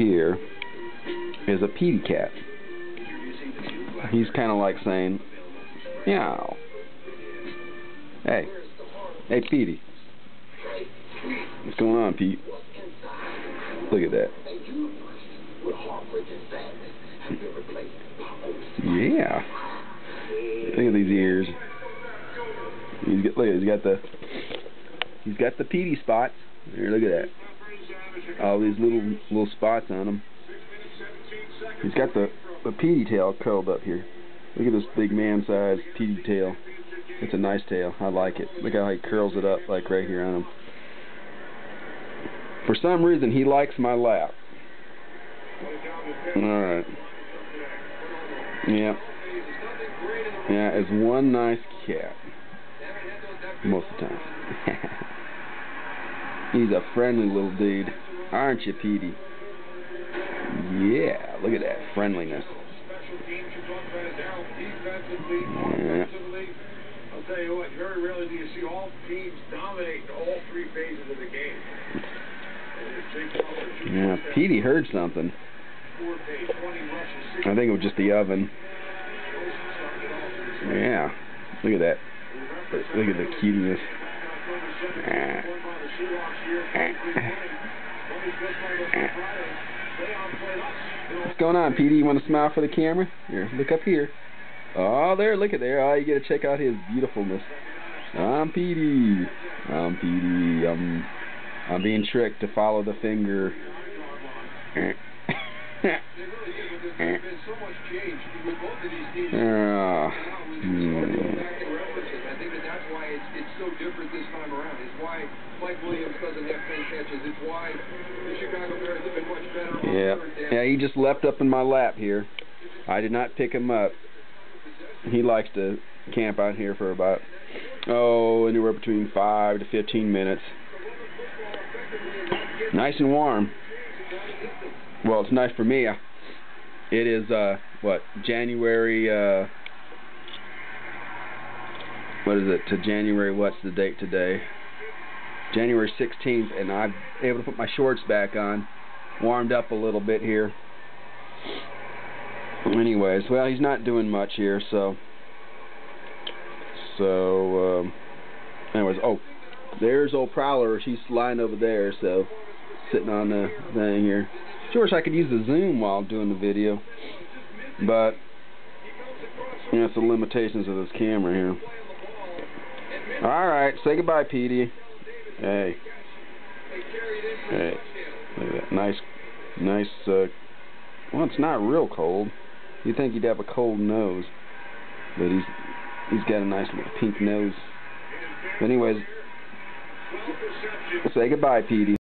here is a Pedey cat. He's kind of like saying, meow. Hey. Hey, Pedey. What's going on, Pete? Look at that. Yeah. Look at these ears. He's got, look, he's got the he's got the Pedey spots. Here, look at that. All these little little spots on him. He's got the the Pedey tail curled up here. Look at this big man-sized Pedey tail. It's a nice tail. I like it. Look how he curls it up like right here on him. For some reason, he likes my lap. Alright. Yeah. Yeah, it's one nice cat. Most of the time. He's a friendly little dude. Aren't you, Pedey? Yeah, look at that friendliness. Yeah. I'll tell you what, very rarely do you see all teams dominate all three phases of the game. Yeah, Pedey heard something. I think it was just the oven. Yeah, look at that. Look at the cuteness. What's going on, Pedey? You want to smile for the camera? Here, look up here. Oh, there, look at there. Oh, you get to check out his beautifulness. I'm Pedey. I'm Pedey. I'm, I'm being tricked to follow the finger. Uh, hmm. so different this time around. It's why Mike Williams doesn't have 10 catches. It's why the Chicago Bears have been much better. Yeah. Yeah, he just leapt up in my lap here. I did not pick him up. He likes to camp out here for about, oh, anywhere between 5 to 15 minutes. Nice and warm. Well, it's nice for me. It is, uh, what, January, uh, what is it, to January, what's the date today? January 16th, and I'm able to put my shorts back on, warmed up a little bit here. Anyways, well, he's not doing much here, so, so, um, anyways, oh, there's old Prowler, she's lying over there, so, sitting on the thing here. Sure I could use the zoom while doing the video, but, you know, it's the limitations of this camera here. Alright, say goodbye, Pedey. Hey. Hey. Look at that. Nice, nice, uh, well, it's not real cold. You'd think he'd have a cold nose. But he's, he's got a nice little pink nose. But anyways, say goodbye, Pedey.